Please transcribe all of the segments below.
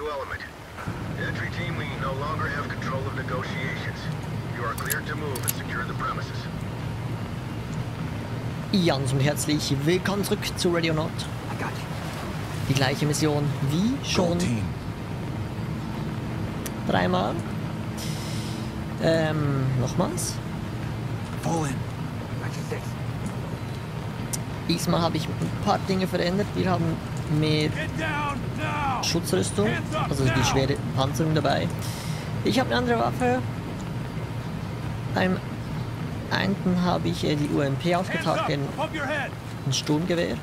to element. Entry team, we no longer have control of negotiations. You are cleared to move and secure the premises. Jans und herzlich willkommen zurück zu Radio Not. Die gleiche Mission wie schon dreimal. Ähm, nochmals. Diesmal habe ich ein paar Dinge verändert. Wir haben now! Schutzrüstung, also die schwere Panzerung dabei. Ich habe eine andere Waffe. Beim einen habe ich äh, die UMP aufgetaucht, up ein, Sturmgewehr.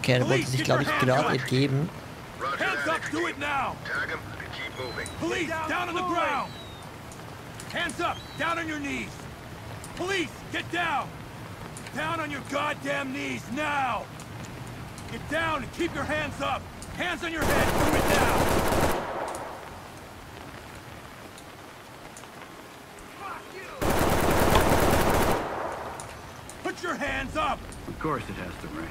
Okay, er wollte sich, glaube ich, gerade ergeben. Hands up! Do it now! Tag him and keep moving. Police! Down on the ground! Hands up! Down on your knees! Police! Get down! Down on your goddamn knees now! Get down and keep your hands up! Hands on your head! Do it now! Put your hands up! Of course it has to rain.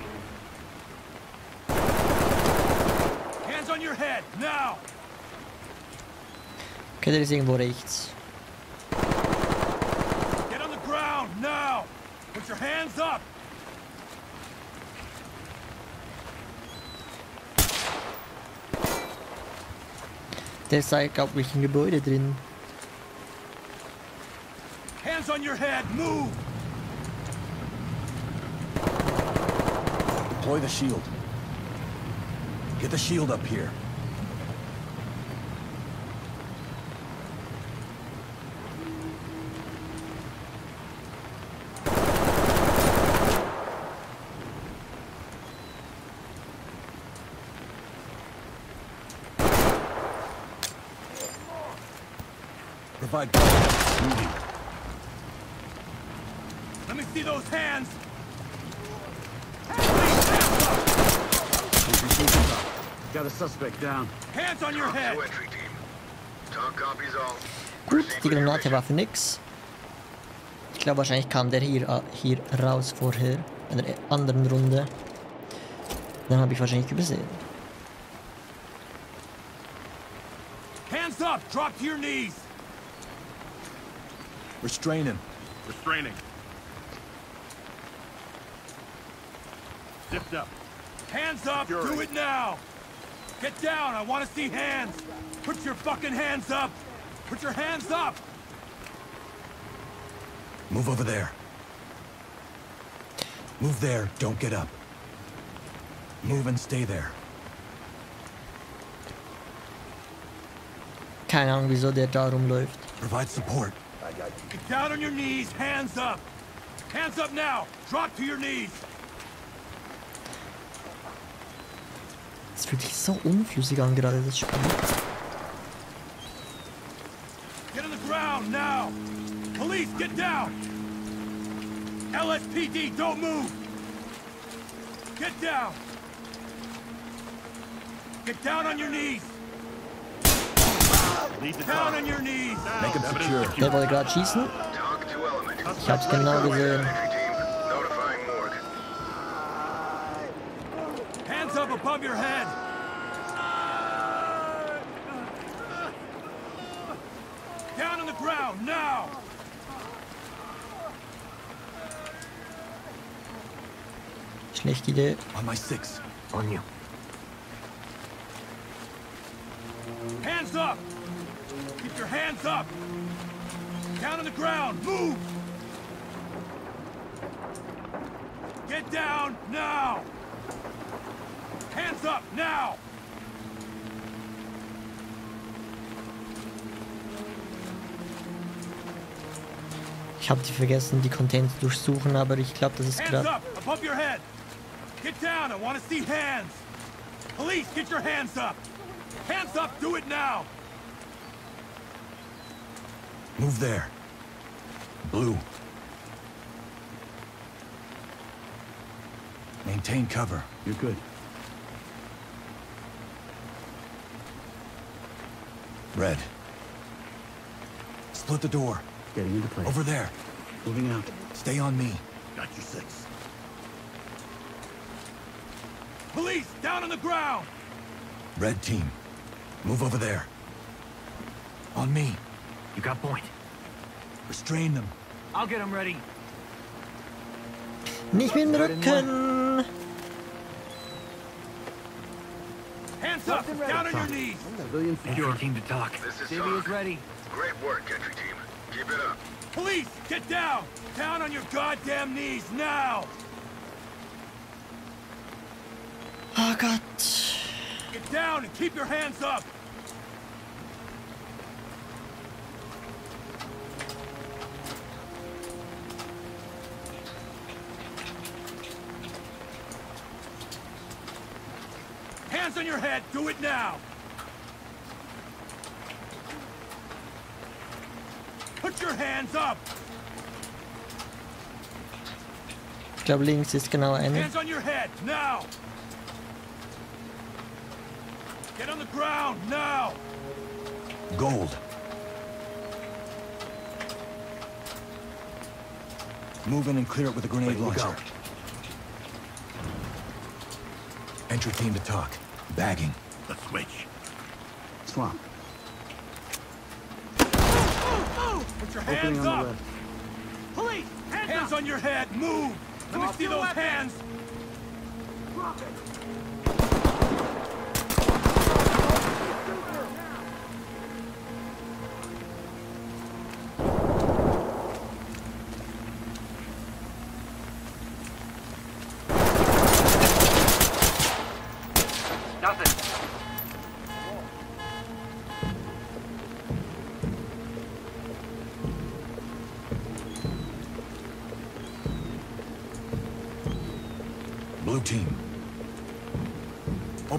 Hands on your head, now! Okay, der ist irgendwo rechts. down, now! Put your hands up! Det sa jeg ikke at drin. Hands on your head, move! Deploy the shield. Get the shield up here. Cover. Moving. Let me see those hands! Got a suspect down. Hands on your head! to entry team. Talk copies all. Gut, die Granate war für nix. Ich glaube, wahrscheinlich kam der hier, äh, hier raus vorher. In der anderen Runde. Dann habe ich wahrscheinlich übersehen. Hands up! Drop to your knees! Restrain him. Restraining. Zipped up. Hands up! Do it now! Get down! I want to see hands! Put your fucking hands up! Put your hands up! Move over there. Move there, don't get up. Move and stay there. Keine Ahnung, wieso der da rumläuft. Provide support. Get down on your knees! Hands up! Hands up now! Drop to your knees! Es fühlt sich so unflüssig an gerade, das Spiel. Get on the ground now! Police, get down! LSPD, don't move! Get down! Get down on your knees! Lead the Down talk. on your knees! Make him secure. Der wollte gerade schießen. Talk to element. Ich hab's genau gesehen. Entry team. Notifying morgue. Hands up above your head! Down on the ground, now! Schlechte Idee. On my six. On you. Hands up! Keep your hands up! Down on the ground, move! Get down, now! Hands up, now! Ich habe die vergessen, die Container zu durchsuchen, aber ich glaube, das ist gerade... up, above your head! Get down, I want to see hands! Police, get your hands up! Hands up, do it now! Move there. Blue. Maintain cover. You're good. Red. Split the door. getting into place. Over there. Moving out. Stay on me. Got you six. Police, down on the ground! Red team. Move over there. On me. You got point. Restrain them. I'll get them ready. Nicht mit dem Rücken. Hands up, down on your knees! Civilian secure. Entry team to talk. This is Davy is ready. Great work, entry team. Keep it up. Police, get down! Down on your goddamn knees, now! Oh Gott. Get down and keep your hands up! On your head, do it now! Put your hands up! Ich glaube, links ist genau eine. Hands on your head, now! Get on the ground, now! Gold. Move in and clear it with a grenade Wait, you launcher. go. Entry team to talk. Bagging. The switch. Swamp. Put your hands Opening up! Police! Hands, hands up. on your head! Move! Let Drop me see those weapon. hands! Drop it!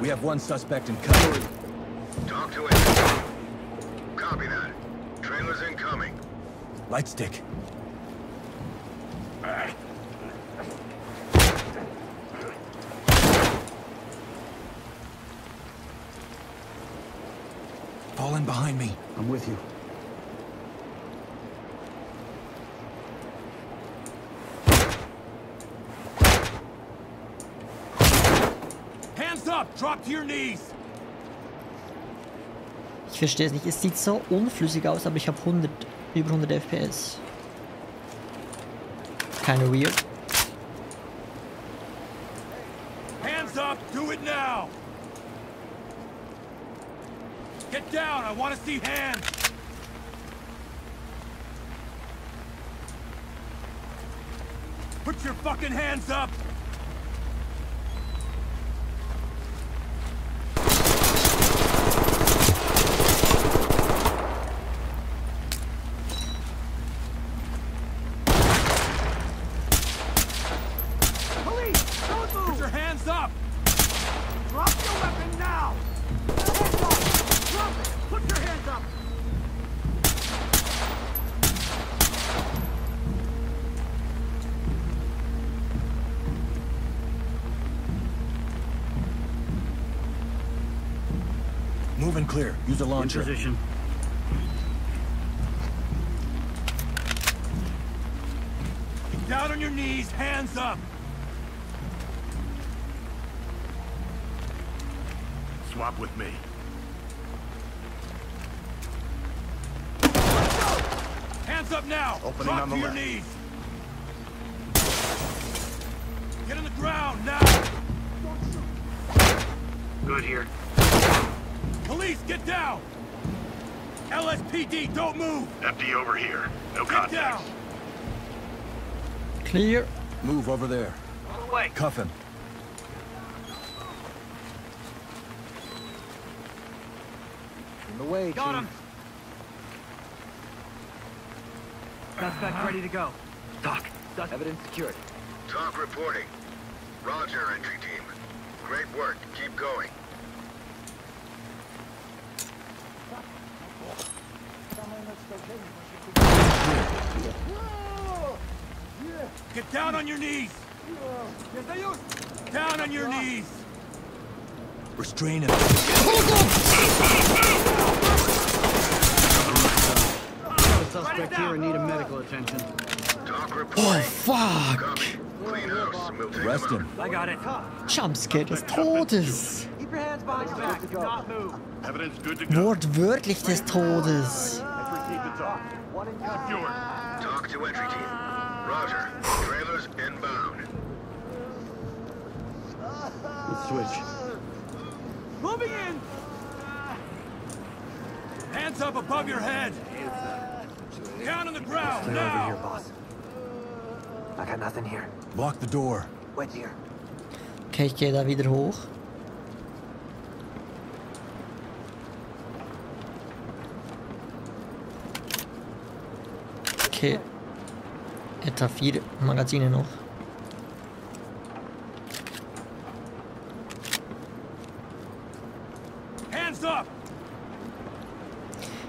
We have one suspect in custody. Talk to entry team. Copy that. Trailers incoming. Light stick. Fall in behind me. I'm with you. Ich verstehe es nicht. Es sieht so unflüssig aus, aber ich habe 100, über 100 FPS. Kinda weird. Hands up! Do it now! Get down! I want to see hands! Put your fucking hands up! Use a In launcher. position. Down on your knees, hands up! Swap with me. Hands up now! Opening Drop on the to your left. knees! Get on the ground now! Good here. Police, get down! LSPD, don't move! FD over here. No Get down! Clear. Move over there. Way. Cuff him. In the way, Got him. Suspect ready to go. Doc, sus- evidence secured. Talk reporting. Roger, entry team. Great work. Keep going. Get down on your knees! Down on your knees! Restrain him. Suspect here need medical attention. Oh, fuck! Arrest him. I got it. Jumpscare des Todes. Wortwörtlich des Todes. One in custody. out. Talk to entry team. Roger. Trailers inbound. Let's switch. Moving in. Hands up above your head! Down on the ground, Clear over here, boss. I got nothing here. Lock the door. Wait here. Okay, ich gehe da wieder Okay. Etwa vier Magazine noch.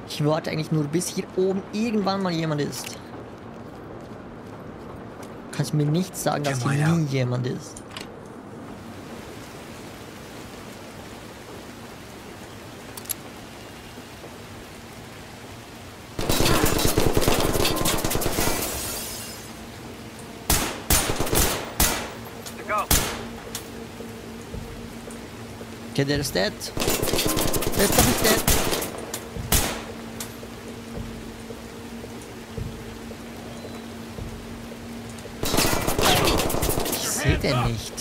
Ich warte eigentlich nur, bis hier oben irgendwann mal jemand ist. Kannst mir nicht sagen, dass hier nie jemand ist. To go. Okay, der ist dead. Der ist doch nicht dead. Ich sehe den nicht.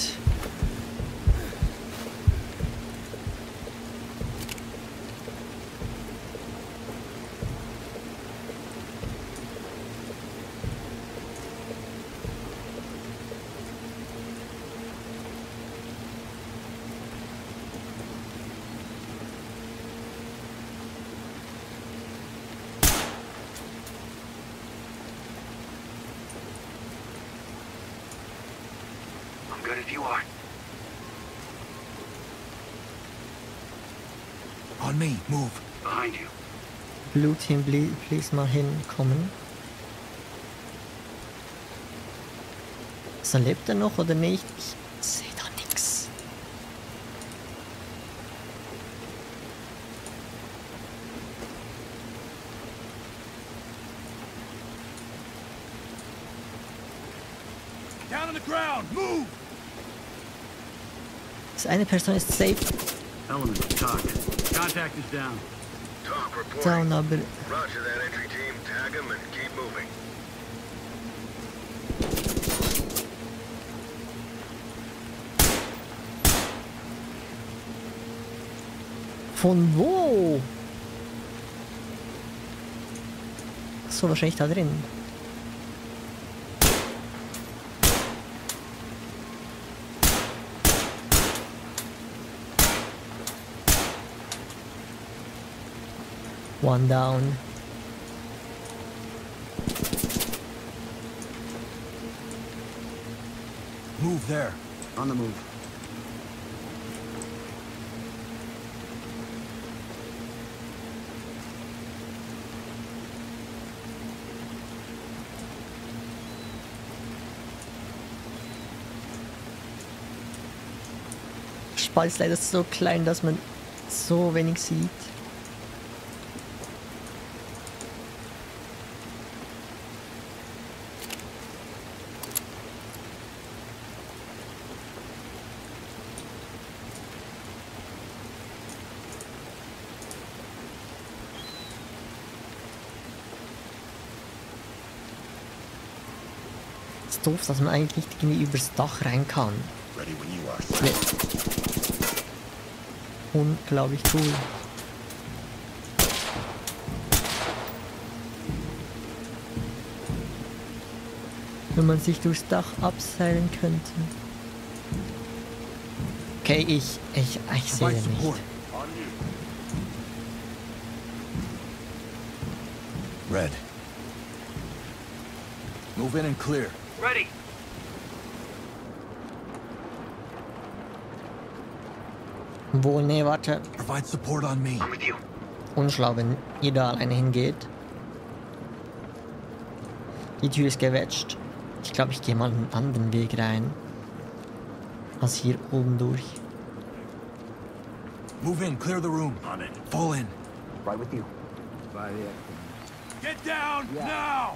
I'm good if you are. On me. Move. Behind you. Blue Team, please mal hinkommen. So, lebt er noch oder nicht? Ich sehe da nix. Down on the ground, move! Das eine Person ist safe. Element, talk. Contact is down. Talk reporting. Down, aber Roger that entry team. Tag him and keep moving. von wo? So, wahrscheinlich da drin. One down. Move there. On the move. Der Spalt ist leider so klein, dass man so wenig sieht. Doof, dass man eigentlich nicht irgendwie übers Dach rein kann. Ready when you are. Nee. Unglaublich cool. Wenn man sich durchs Dach abseilen könnte. Okay, ich, ich, ich sehe nicht. Red. Move in and clear. Ready. Wohl, nee, warte. Provide support on me. I'm with you. Unschlau, wenn ihr da alleine hingeht. Die Tür ist gewetscht. Ich glaube, ich gehe mal einen anderen Weg rein. Als hier oben durch. Move in, clear the room. On it. Fall in. Right with you. Get down now!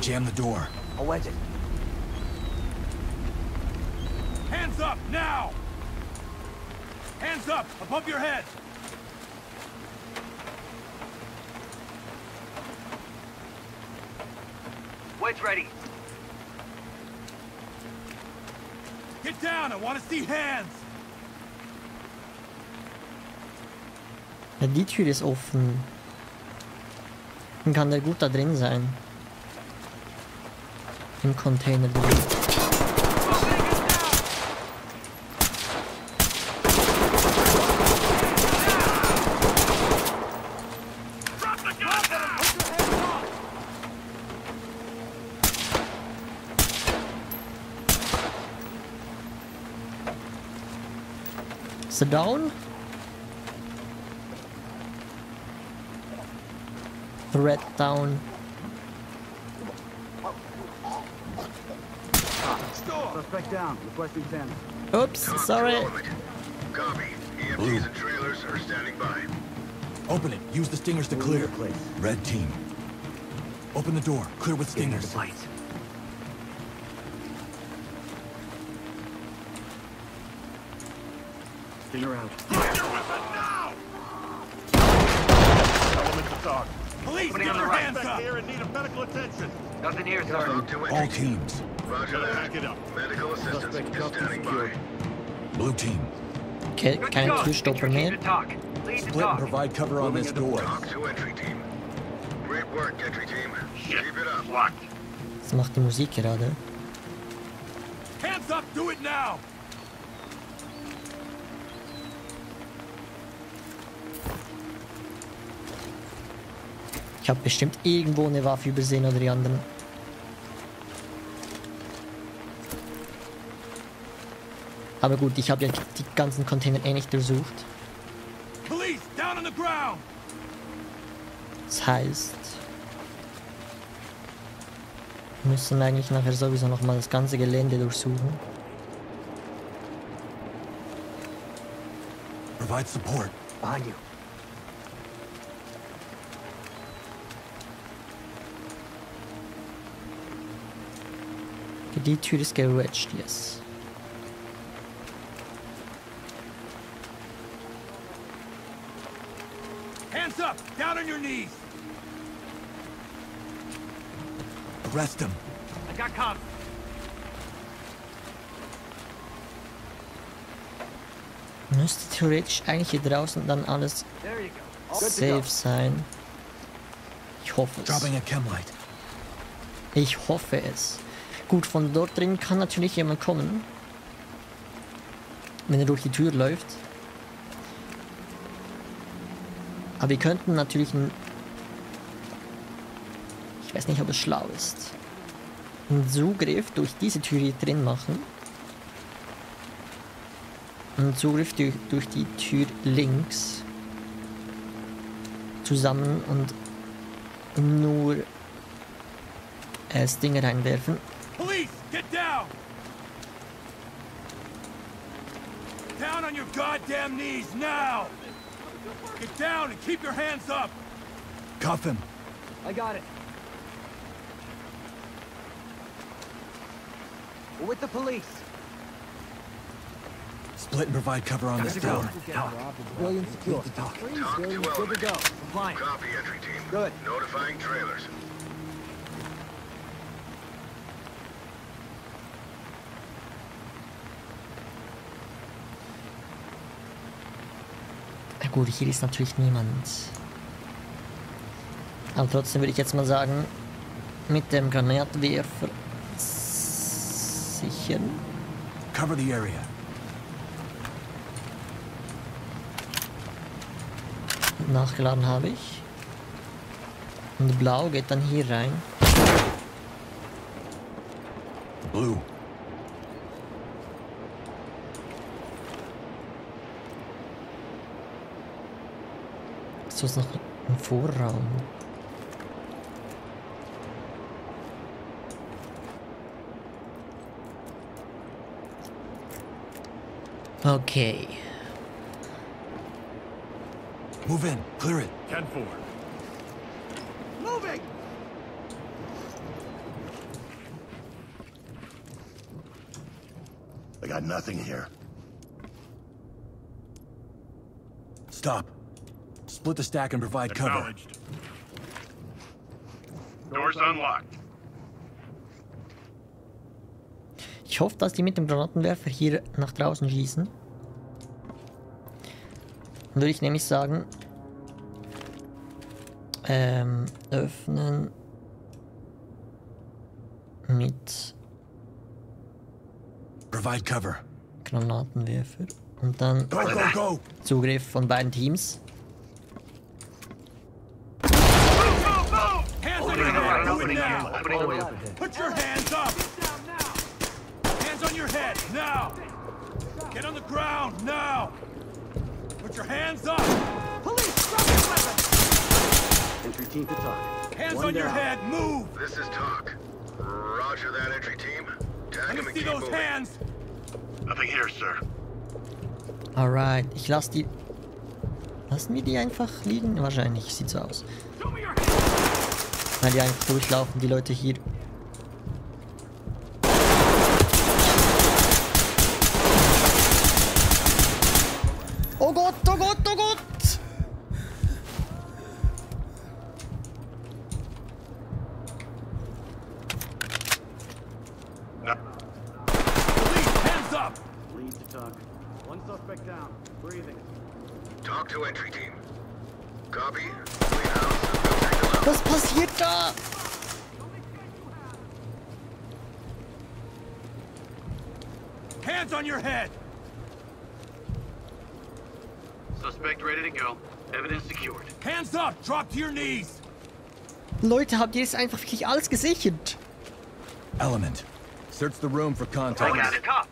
Jam the door. I'll wedge it. Hands up now! Hands up above your head! Wedge ready. Get down! I want to see hands! Ja, die Tür ist offen. Dann kann der gut da drin sein. Im Container! Sit down. Threat down. Suspect down. Requesting 10. Oops, Talk sorry. element. Copy. EMTs and trailers are standing by. Open it. Use the stingers to clear. Place. Red team. Open the door. Clear with stingers. place. Stinger out. Drop your weapon now! Police, Opening get on the your right. hands up! here and need a medical attention. Nothing here, sir. All teams. Roger Back that. it up. Medical assistance Suspect is cuffed standing by. Blue team. Okay, Good to keine go. Get Türstopper your team mehr. to talk. Lead Split and provide cover on this door. Talk to entry team. Great work, entry team. Shit. Keep it up. Locked. Was macht die Musik gerade? Hands up, do it now! Ich habe bestimmt irgendwo eine Waffe übersehen oder die anderen. Aber gut, ich habe ja die ganzen Container eh nicht durchsucht. Police, down on the ground! Das heißt, wir müssen eigentlich nachher sowieso nochmal das ganze Gelände durchsuchen. Provide support. Behind you. Okay, die Tür ist gewedged, yes. Hands up, down on your knees! Arrest him. I got cops. Müsste theoretisch eigentlich hier draußen dann alles safe sein. Ich hoffe es. Dropping a chemlight. Ich hoffe es. Gut, von dort drin kann natürlich jemand kommen. Wenn er durch die Tür läuft. Aber wir könnten natürlich ein... Ich weiß nicht, ob es schlau ist. Einen Zugriff durch diese Tür hier drin machen. Einen Zugriff durch, durch die Tür links. Zusammen und nur äh, das Ding reinwerfen. goddamn knees now! Get down and keep your hands up! Cuff him. I got it. We're with the police. Split and provide cover on this tower. Talk. Secure. Talk. Talk. Talk. Talk. Talk. Talk. Talk. Talk. Talk. Talk. Talk. Talk. Talk. Gut, hier ist natürlich niemand. Aber trotzdem würde ich jetzt mal sagen, mit dem Granatwerfer sichern. Cover the area. Nachgeladen habe ich. Und blau geht dann hier rein. Blue. So ist noch ein Vorraum. Okay. Move in. Clear it. 10-4. Moving! I got nothing here. Stop. Split the stack and provide cover. Doors unlocked. Ich hoffe, dass die mit dem Granatenwerfer hier nach draußen schießen. Dann würde ich nämlich sagen, ähm, öffnen mit Provide cover. Granatenwerfer und dann Go, go, go! Zugriff von beiden Teams. Hands on Opening your the head. right, Opening the right. Put your hands up. Down now! Hands on your head. Now. Get on the ground. Now. Put your hands up. Police, drop your weapon! Entry team to target. Hands One on your down. head. Move. This is talk. Roger that, entry team. Tag Let him me and see keep those moving. hands. Nothing here, sir. Alright, ich lasse die... Lassen wir die einfach liegen? Wahrscheinlich, sieht so aus. Show me your hands. Weil die einfach durchlaufen, die Leute hier. Oh Gott, oh Gott, oh Gott! Police, hands up. Lead to target. One suspect down. Breathing. Talk to entry team. Copy. Clean house and we'll take them out. Was passiert da? Hands on your head. Suspect ready to go. Evidence secured. Hands up. Drop to your knees. Leute, habt ihr jetzt einfach wirklich alles gesichert? Element. Search the room for I got contacts. it. Cop.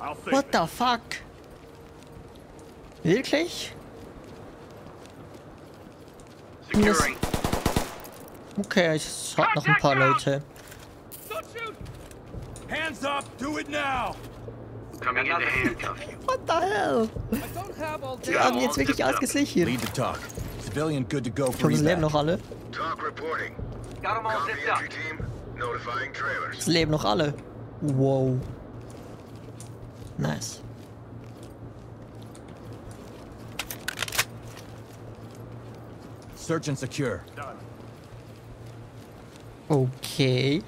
I'll say What the fuck? Wirklich? Securing. Okay, es hat noch ein paar Leute. Don't shoot. Hands up. Do it now. Coming in to handcuff you. What the hell? Wir haben jetzt wirklich alles gesichert. Lead to talk. Civilian good to go for leben noch alle. Talk reporting. Got them all zipped up. entry team. Notifying trailers. Es leben noch alle. Wow. Nice. Search and secure. Okay.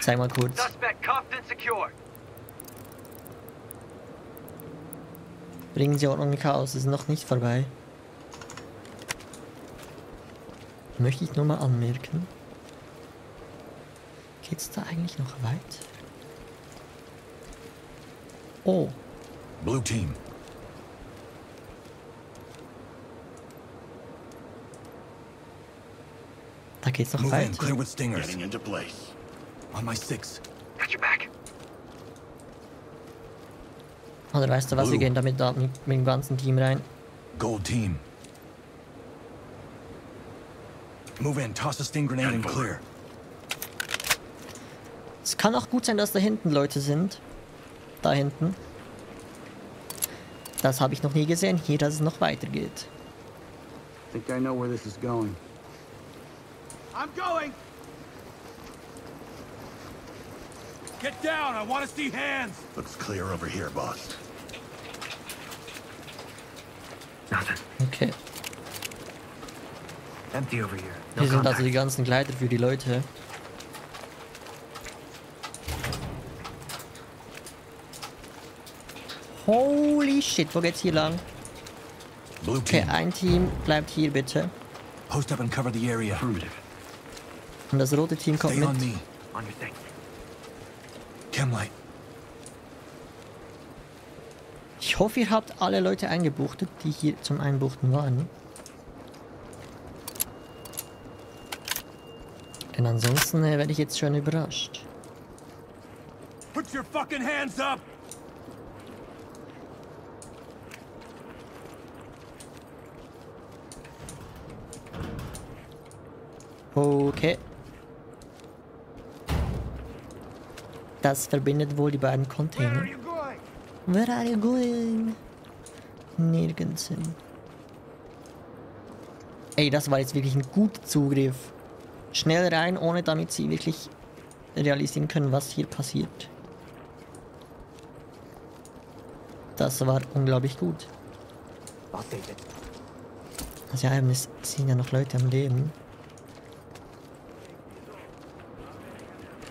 Zeig mal kurz. Suspect cuffed and secured. Bringen Sie Ordnung in Chaos. Es ist noch nicht vorbei. Möchte ich nur mal anmerken. Geht's da eigentlich noch weit? Oh, Blue team. Da geht's noch Move in. weit. Clear with stingers. Getting into place. On my six. Got your back. Oder weißt du was, wir gehen damit da mit, mit dem ganzen Team rein. Gold team. Move in. Toss a sting grenade and clear. Es kann auch gut sein, dass da hinten Leute sind. Da hinten. Das habe ich noch nie gesehen. Hier, dass es noch weitergeht. Think I know where this is going. I'm going! Get down. I want to see hands. Looks clear over here, boss. Nothing. Okay. Empty over here. Hier sind also die ganzen Kleider für die Leute. Holy shit, wo geht's hier lang? Blue Okay, team. ein Team bleibt hier bitte. Post up and cover the area. Affirmative. Und das rote Team kommt mit. Ich hoffe, ihr habt alle Leute eingebuchtet, die hier zum Einbuchten waren. Denn ansonsten äh, werde ich jetzt schon überrascht. Put your fucking hands up! Okay. Das verbindet wohl die beiden Container. Where are you going? Nirgends hin. Ey, das war jetzt wirklich ein guter Zugriff. Schnell rein, ohne damit sie wirklich realisieren können, was hier passiert. Das war unglaublich gut. Also ja, es sind ja noch Leute am Leben.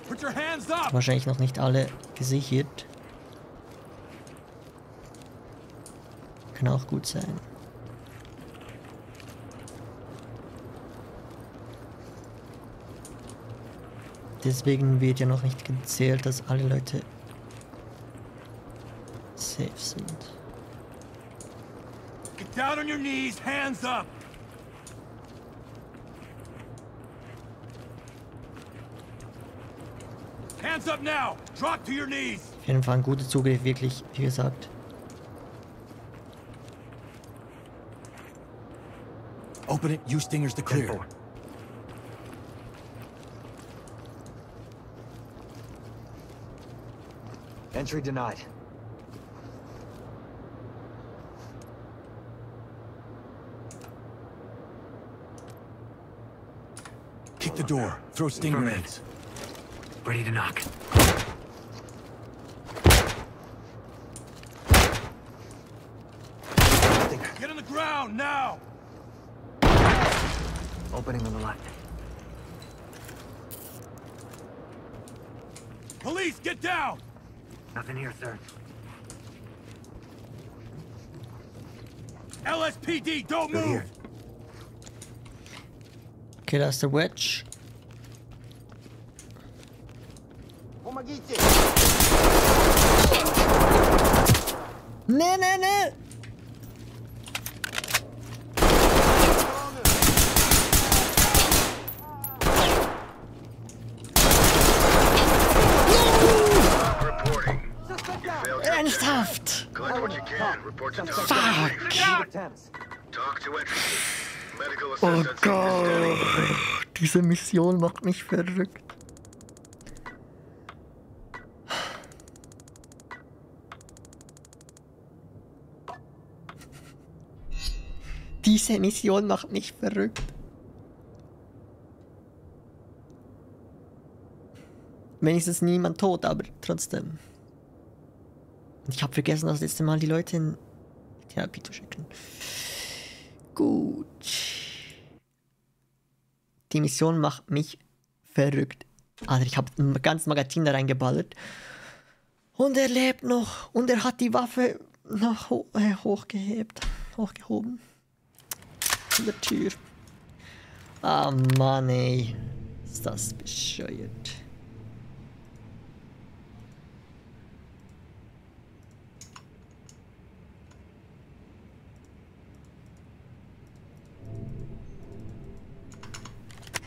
Put your hands up! Wahrscheinlich noch nicht alle gesichert. Kann auch gut sein. Deswegen wird ja noch nicht gezählt, dass alle Leute safe sind. Get down on your knees, hands up! Hands up now! Drop to your knees! Auf jeden Fall ein guter Zugriff, wirklich, wie gesagt. Open it, use stingers to clear. Entry denied. Kick the door. Throw sting grenades. Ready to knock. Get on the ground now! Opening on the left. Police, get down! Nothing here, sir. LSPD, don't Good move! here. Okay, da ist der Reporting. You failed to Ernsthaft! Fuck! Oh. Gott! Diese Mission macht mich verrückt. Diese Mission macht mich verrückt. Wenigstens niemand tot, aber trotzdem. Ich habe vergessen, das letzte Mal die Leute in Therapie zu schicken. Gut. Die Mission macht mich verrückt. Alter, ich habe ein ganzes Magazin da reingeballert. Und er lebt noch. Und er hat die Waffe nach ho äh, hochgehebt. Hochgehoben. An der Tür. Ah Mann ey. Ist das bescheuert.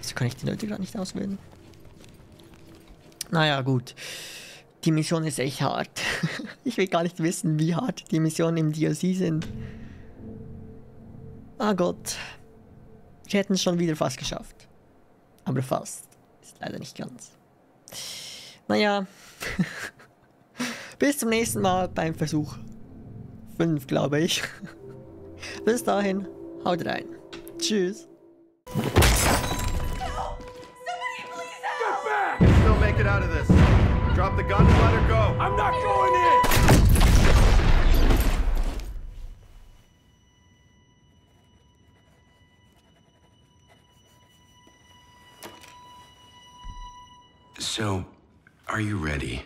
Wieso kann ich die Leute gerade nicht auswählen? Naja, gut. Die Mission ist echt hart. ich will gar nicht wissen, wie hart die Missionen im DLC sind. Ah Gott. Wir hätten es schon wieder fast geschafft. Aber fast. Ist leider nicht ganz. Naja. Bis zum nächsten Mal beim Versuch 5, glaube ich. Bis dahin, haut rein. Tschüss. Still make it out of this. Drop the gun and let her go. I'm not going So, are you ready?